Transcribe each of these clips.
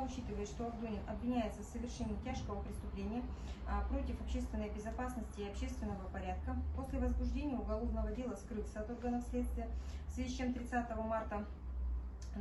Учитывая, что Авдонин обвиняется в совершении тяжкого преступления а, против общественной безопасности и общественного порядка, после возбуждения уголовного дела скрылся от органов следствия, в связи с чем 30 марта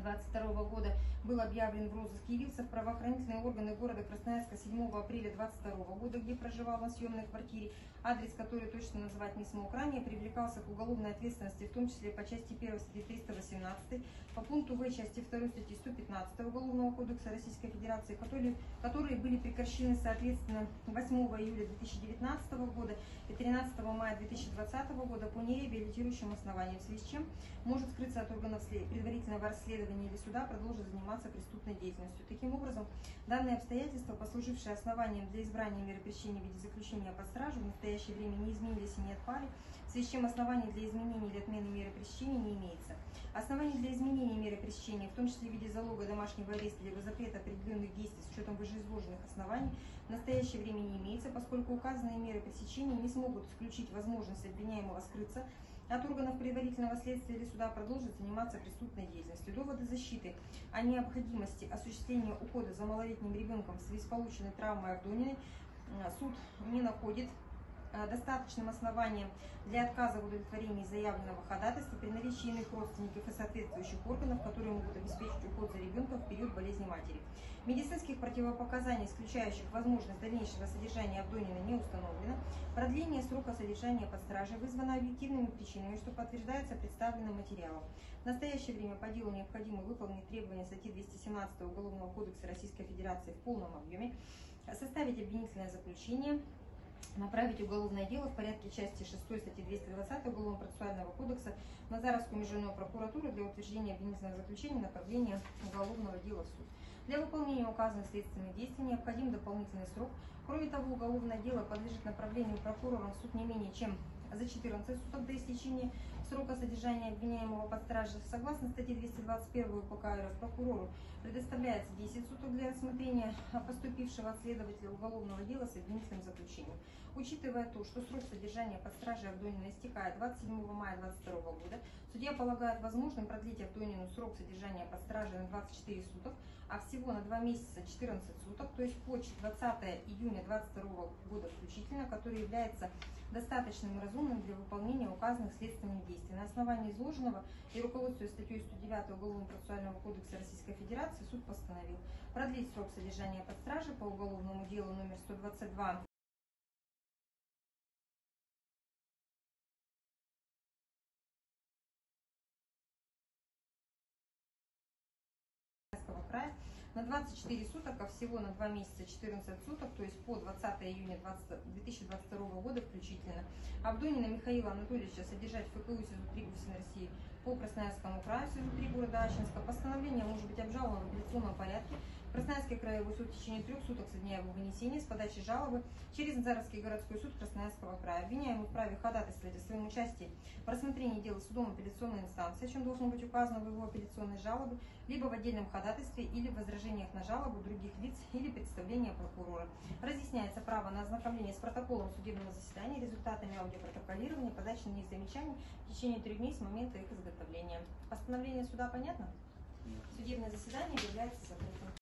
2022 года был объявлен в розыск, явился в правоохранительные органы города Красноярска 7 апреля 2022 года, где проживал на съемной квартире, адрес который точно назвать не смог ранее, привлекался к уголовной ответственности, в том числе по части 1 статьи 318, по пункту В части 2 статьи 115 Уголовного кодекса Российской Федерации, которые, которые были прекращены соответственно 8 июля 2019 года и 13 мая 2020 года по нереабилитирующим основаниям, в связи с чем может скрыться от органов предварительного расследования или суда, продолжить заниматься преступной деятельностью. Таким образом, данные обстоятельства, послужившие основанием для избрания меры пресечения в виде заключения под стражу, в настоящее время не изменились и не отпали, в связи с чем оснований для изменения или отмены меры пресечения не имеется. Оснований для изменения меры пресечения, в том числе в виде залога домашнего ареста либо запрета определенных действий с учетом вышеизложенных оснований, в настоящее время не имеется, поскольку указанные меры пресечения не смогут исключить возможность обвиняемого скрыться от органов предварительного следствия или суда продолжит заниматься преступной деятельностью. Доводы защиты о необходимости осуществления ухода за малолетним ребенком в связи с полученной травмой Авдониной суд не находит Э, достаточным основанием для отказа в удовлетворении заявленного ходатайства при наличии иных родственников и соответствующих органов, которые могут обеспечить уход за ребенком в период болезни матери. Медицинских противопоказаний, исключающих возможность дальнейшего содержания Абдонина, не установлено. Продление срока содержания под стражей вызвано объективными причинами, что подтверждается представленным материалом. В настоящее время по делу необходимо выполнить требования статьи 217 Уголовного кодекса Российской Федерации в полном объеме, составить обвинительное заключение, направить уголовное дело в порядке части 6 статьи 220 Уголовного процессуального кодекса на Заровскую межрайонную прокуратуру для утверждения обвинительного заключения направления уголовного дела в суд. Для выполнения указанных следственных действий необходим дополнительный срок. Кроме того, уголовное дело подлежит направлению прокурором в суд не менее чем за 14 суток до истечения срока содержания обвиняемого под стражей. Согласно статье 221 УПК РФ прокурору предоставляется 10 суток для рассмотрения поступившего от следователя уголовного дела с обвинительным заключением. Учитывая то, что срок содержания под стражей Авдонина истекает 27 мая 2022 года, судья полагает возможным продлить Авдонину срок содержания под стражей на 24 суток, а всего на 2 месяца 14 суток, то есть по 20 июня 2022 года включительно, который является достаточным и разумным для выполнения указанных следственных действий. На основании изложенного и руководствуясь статьей 109 Уголовного процессуального кодекса Российской Федерации, суд постановил продлить срок содержания под стражей по уголовному делу номер 122 края на 24 суток, а всего на 2 месяца 14 суток, то есть по 20 июня 20, 2022 года включительно. Абдонина Михаила Анатольевича содержать в ФКУ СИЗО 3 России по Красноярскому краю СИЗО 3 города Ачинска. Постановление может быть обжаловано в апелляционном порядке Красноярский краевой суд в течение трех суток со дня его вынесения с подачи жалобы через Назаровский городской суд Красноярского края. Обвиняемый вправе ходатайствовать о своем участии в рассмотрении дела судом апелляционной инстанции, о чем должно быть указано в его апелляционной жалобе, либо в отдельном ходатайстве или в возражениях на жалобу других лиц или представления прокурора. Разъясняется право на ознакомление с протоколом судебного заседания, результатами аудиопротоколирования, подачи на них замечаний в течение трех дней с момента их изготовления. Постановление суда понятно? Судебное заседание является закрытым.